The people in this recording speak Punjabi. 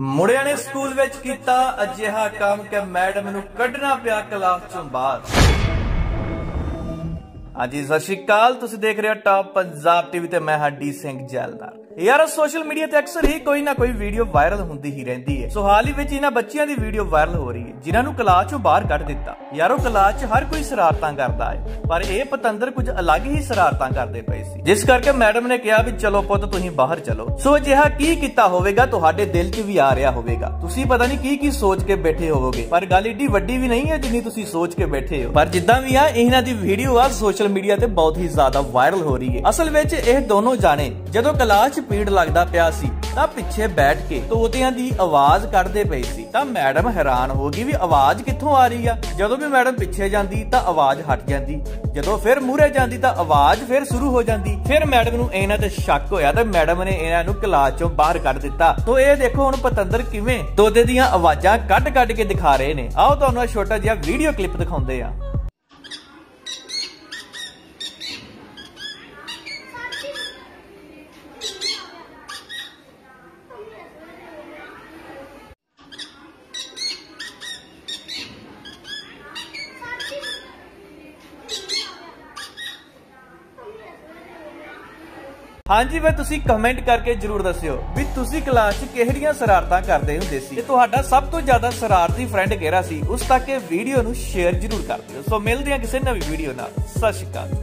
ਮੁੰਡਿਆਂ ਨੇ ਸਕੂਲ ਵਿੱਚ ਕੀਤਾ ਅਜਿਹਾ ਕੰਮ ਕਿ ਮੈਡਮ ਨੂੰ ਕੱਢਣਾ ਪਿਆ ਕਲਾਸ ਚੋਂ ਬਾਹਰ। ਹਾਂਜੀ, ਸਤਿ ਸ਼੍ਰੀ ਅਕਾਲ। ਤੁਸੀਂ ਦੇਖ ਰਹੇ ਹੋ ਟਾਪ ਪੰਜਾਬ ਟੀਵੀ ਤੇ ਮੈਂ ਹਾਂ ਡੀ ਸਿੰਘ ਜੈਲਦਾਰ। ਯਾਰ ਸੋਸ਼ਲ ਮੀਡੀਆ ਤੇ ਅਕਸਰ ਹੀ ਕੋਈ ਨਾ ਕੋਈ ਵੀਡੀਓ ਵਾਇਰਲ ਹੁੰਦੀ ਹੀ ਰਹਿੰਦੀ ਹੈ। ਸੋ ਹਾਲ ਹੀ ਵਿੱਚ ਇਹਨਾਂ ਬੱਚਿਆਂ ਦੀ ਵੀਡੀਓ ਵਾਇਰਲ ਹੋ ਰਹੀ ਹੈ, ਜਿਨ੍ਹਾਂ ਨੂੰ ਕਲਾਸ ਚੋਂ ਬਾਹਰ ਕੱਢ ਦਿੱਤਾ। ਯਾਰੋ ਕਲਾਸ 'ਚ ਹਰ ਕੋਈ ਸ਼ਰਾਰਤਾਂ ਕਰਦਾ ਹੈ, ਪਰ ਇਹ ਪਤੰਦਰ ਕੁਝ ਅਲੱਗ ਹੀ ਸ਼ਰਾਰਤਾਂ ਕਰਦੇ ਪਏ ਸੀ। ਜਿਸ ਕਰਕੇ ਮੈਡਮ ਨੇ ਕਿਹਾ ਵੀ ਚਲੋ ਪੁੱਤ, ਤੁਸੀਂ ਬਾਹਰ ਚਲੋ। ਸੋ ਅਜਿਹਾ ਕੀ ਕੀਤਾ ਹੋਵੇਗਾ? ਤੁਹਾਡੇ ਦਿਲ 'ਚ ਵੀ ਆ ਰਿਹਾ ਹੋਵੇਗਾ। ਤੁਸੀਂ ਪਤਾ ਨਹੀਂ ਕੀ ਕੀ ਸੋਚ ਕੇ ਬੈਠੇ ਹੋਵੋਗੇ, ਪਰ ਗੱਲ ਏਡੀ ਵੱਡੀ ਵੀ ਨਹੀਂ ਹੈ ਜਿੰਨੀ ਤੁਸੀਂ ਸੋਚ ਕੇ ਬੈਠੇ ਹੋ। ਪਰ ਜਿੱਦਾਂ ਵੀ ਆ, ਇਹਨਾਂ ਦੀ ਵੀਡੀਓ ਆ ਸੋਸ਼ਲ ਮੀਡੀਆ ਤੇ ਬਹੁਤ ਹੀ ਜ਼ਿਆਦਾ ਵਾਇਰਲ ਹੋ ਰਹੀ ਹੈ। ਅਸਲ ਵਿੱਚ ਇਹ ਦੋਨੋਂ ਜਾਣੇ ਜਦੋਂ ਕਲਾਸ 'ਚ ਪੀੜ ਲੱਗਦਾ ਪਿਆ ਸੀ, ਤਾਂ ਪਿੱਛੇ ਬੈਠ ਕੇ ਤੋਤਿਆਂ ਦੀ ਆਵਾਜ਼ ਕੱਢਦੇ ਪਏ ਸੀ। ਤਾਂ ਮੈਡਮ ਹੈਰਾਨ ਹੋ ਗਈ ਵੀ ਆਵਾਜ਼ ਕਿੱਥੋਂ ਆ ਰਹੀ ਆ? ਜਦੋਂ ਵੀ ਮੈਡਮ ਪਿੱਛੇ ਜਾਂਦੀ, ਤਾਂ ਆਵਾਜ਼ ਹਟ ਜਾਂਦੀ। ਜਦੋਂ ਫਿਰ ਮੂਹਰੇ ਜਾਂਦੀ, ਤਾਂ ਆਵਾਜ਼ ਫਿਰ ਸ਼ੁਰੂ ਹੋ ਜਾਂਦੀ। ਫਿਰ ਮੈਡਮ ਨੂੰ ਇਹਨਾਂ ਤੇ ਸ਼ੱਕ ਹੋਇਆ ਤੇ ਮੈਡਮ ਨੇ ਇਹਨਾਂ ਨੂੰ ਕਲਾਸ ਚੋਂ ਬਾਹਰ ਕੱਢ ਦਿੱਤਾ। ਤੋਂ ਇਹ ਦੇਖੋ ਹੁਣ ਪਤੰਦਰ ਕਿਵੇਂ ਤੋਤੇ ਦੀਆਂ ਆਵਾਜ਼ਾਂ ਕੱਢ-ਕੱਢ ਕੇ ਦਿਖਾ ਰਹੇ ਨੇ। ਆਓ ਤੁਹਾਨੂੰ ਇਹ ਛੋਟਾ ਜਿਹਾ ਵੀਡੀਓ ਕਲਿੱਪ ਦਿਖਾਉਂਦੇ ਆ ਹਾਂਜੀ ਵੇ ਤੁਸੀਂ ਕਮੈਂਟ ਕਰਕੇ ਜਰੂਰ ਦੱਸਿਓ ਵੀ ਤੁਸੀਂ ਕਲਾਸ 'ਚ ਕਿਹੜੀਆਂ ਸ਼ਰਾਰਤਾਂ ਕਰਦੇ ਹੁੰਦੇ ਸੀ। ਤੇ ਤੁਹਾਡਾ ਸਭ ਤੋਂ ਜ਼ਿਆਦਾ ਸ਼ਰਾਰਤੀ ਫਰੈਂਡ ਕਿਹੜਾ ਸੀ? ਉਸ ਤੱਕ ਇਹ ਵੀਡੀਓ ਨੂੰ ਸ਼ੇਅਰ ਜਰੂਰ ਕਰ ਦਿਓ। ਸੋ ਮਿਲਦੇ ਹਾਂ ਕਿਸੇ ਨਵੀਂ ਵੀਡੀਓ ਨਾਲ। ਸਤਿ ਸ਼੍ਰੀ ਅਕਾਲ।